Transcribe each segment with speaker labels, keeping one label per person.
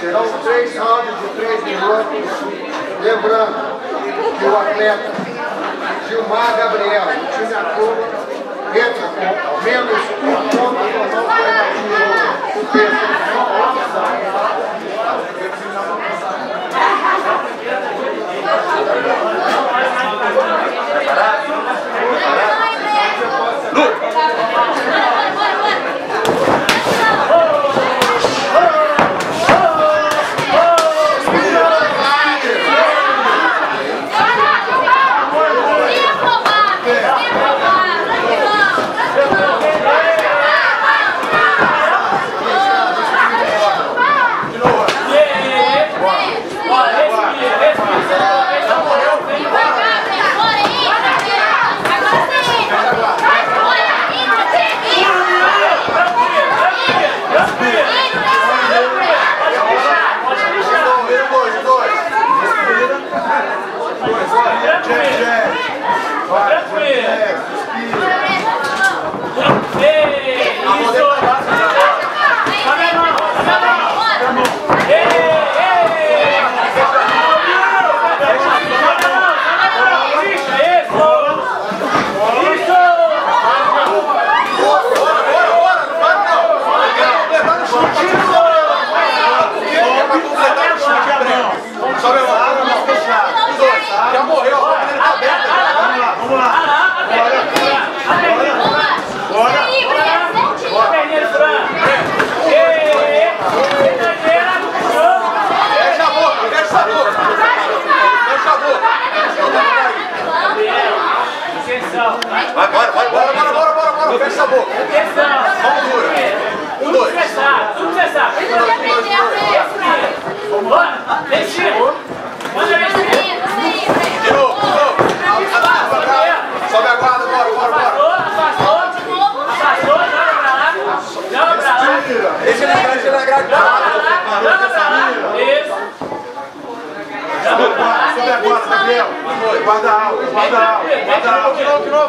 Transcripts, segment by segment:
Speaker 1: Serão três rounds de três minutos. Lembrando que o atleta Gilmar Gabriel, do time Acuba, entra com ao menos um ponto ou não foi o peso.
Speaker 2: Sobe a mão, mão fechada. Os dois. Já morreu, a boca dele tá aberta. Vamos lá, vamos lá. Fecha a boca, fecha a boca. Fecha a boca. Vai, bora, vai, bora, bora, bora, bora, bora. Fecha a boca. Vamos dura. Um, dois. De novo, de novo. Sobe a guarda, bora, bora, bora. Deixa ele entrar, deixa ele entrar.
Speaker 3: Sobe a guarda, Gabriel. Guarda alto, guarda alto, guarda alto.
Speaker 2: De novo, de novo.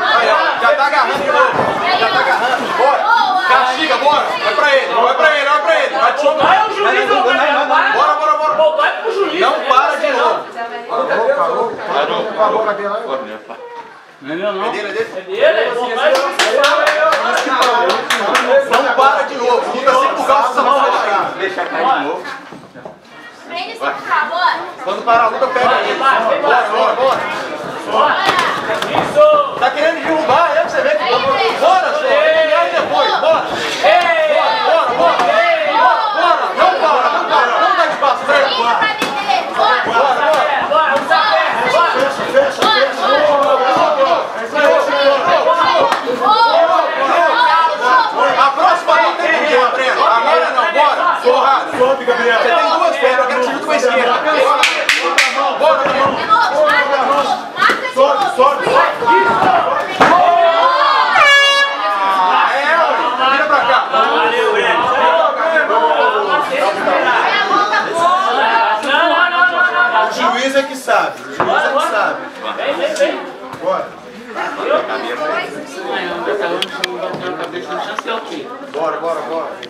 Speaker 2: Aí, ó, já tá agarrando de novo. Já tá agarrando. Bora. Castiga, bora. Vai pra ele, vai pra ele, vai pra ele. Vai te
Speaker 4: Vai o juiz, não vai.
Speaker 2: Bora, bora, bora.
Speaker 4: Voltar pro juiz.
Speaker 2: Não para de novo.
Speaker 1: Parou, parou, parou, parou, cadê lá?
Speaker 4: Não é meu não.
Speaker 2: Dele, dele.
Speaker 4: É dele? Voltar e
Speaker 2: Não para de novo. Luta sem empurrar, essa mão vai cair.
Speaker 5: Deixa cair de novo.
Speaker 2: Quando parar a luta, pega ele. Bora, bora, bora.
Speaker 4: Isso!
Speaker 2: Tá querendo derrubar, é pra você ver que... Bora, só. Ele ganha depois, bora. Bora, bora, bora. Bora, não para, não para. Não dá espaço, freio. Bora, bora.
Speaker 4: Bora, usa a perna, bora!
Speaker 2: A próxima luta é comigo, Breno. Agora não, bora. Porrada.
Speaker 3: Sobe, Gabriel.
Speaker 2: Você tem duas pernas, eu quero te junto com a esquerda. Bora, Breno.
Speaker 3: Sobe, sobe.
Speaker 2: Ah, é,
Speaker 3: juiz é que sabe. O juiz é que sabe.
Speaker 4: Vem, vem, vem.
Speaker 3: Bora.
Speaker 1: Bora, bora, bora.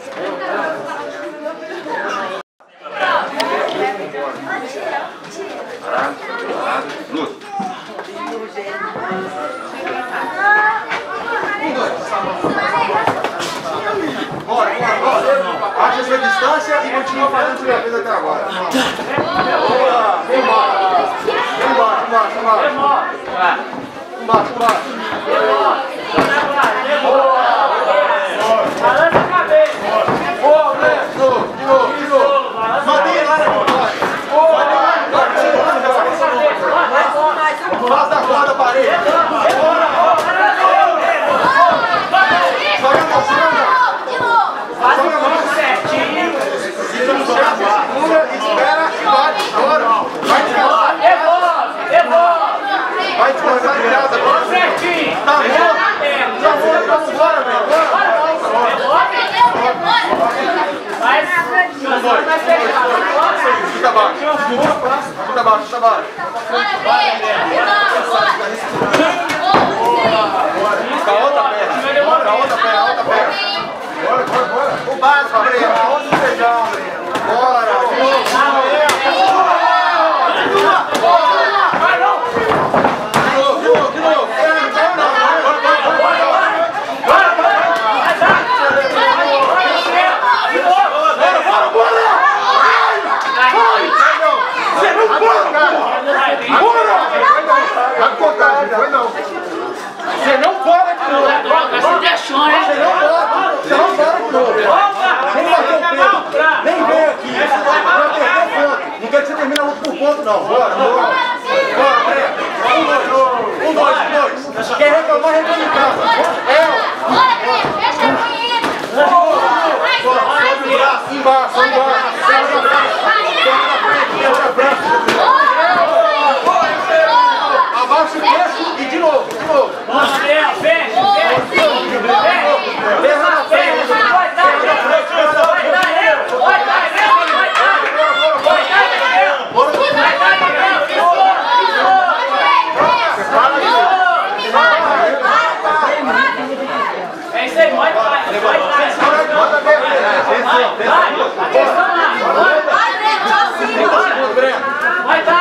Speaker 5: Parado, parado. Luta.
Speaker 1: Bora, bora, bora. Acha essa distância e continua fazendo o que já fez até agora. Boa. Vem embora. Vem embora, vem embora, vem embora. Vem embora, vem
Speaker 2: the ball. por pouco não. Bora, bora. Bora, Um, dois, um, dois. Quem reclamar, reclama em casa. É. Bora,
Speaker 4: Cris, deixa eu
Speaker 2: ir. Embaixo, embaixo. はい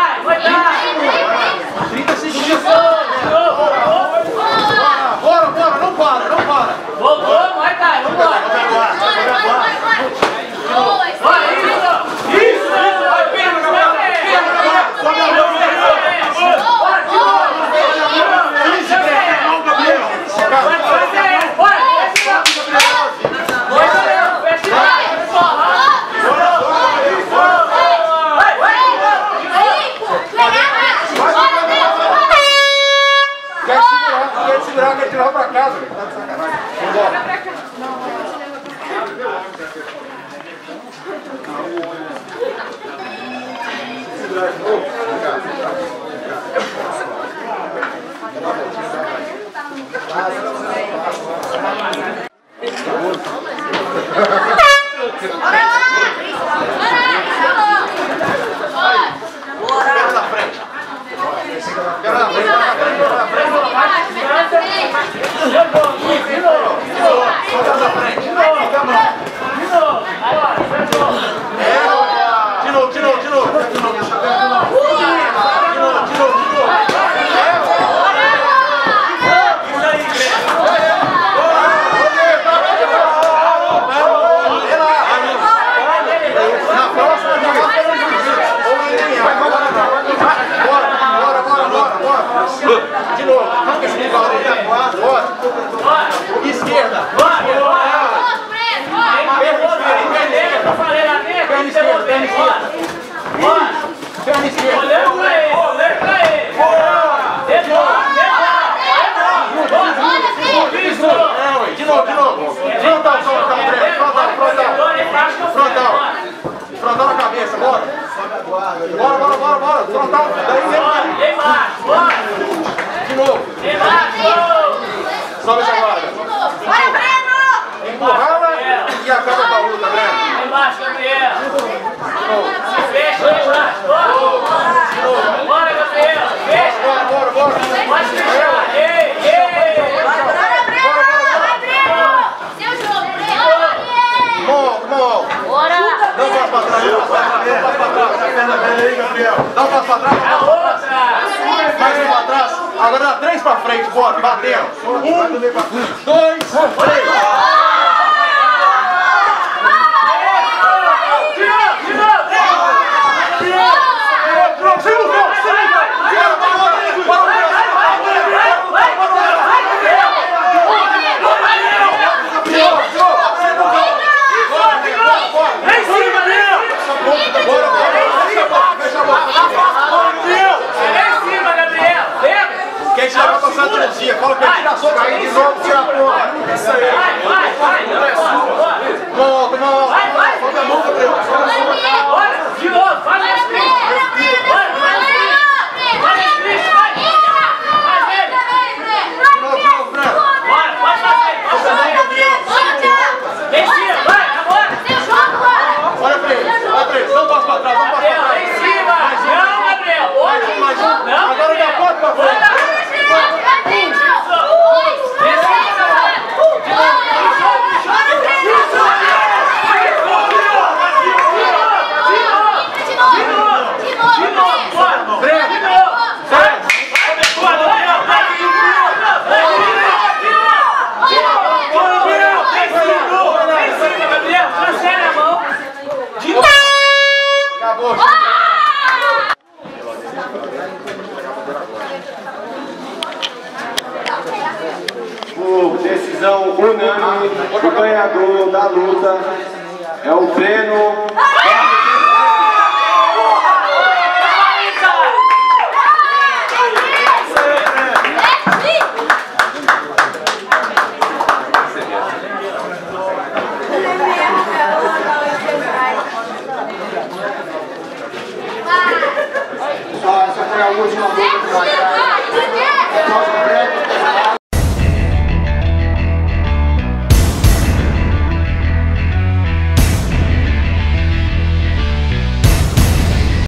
Speaker 2: Nice move. Frontal, frontal, André. Frontal, frontal. Frontal. Frontal na cabeça, bora. Bora, bora, bora, bora. Frontal. Daí. Vem
Speaker 4: De novo.
Speaker 2: De novo. Sobe essa guarda. Vai, Breno. Empurrava e acaba com a luta, Breno.
Speaker 4: Embaixo, Gabriel. De novo. Gabriel.
Speaker 2: Dá um passo pra trás. Mais um para trás. Agora dá três pra frente, bora. Bateu. Um, dois, três.
Speaker 6: O ganhador da luta é o Breno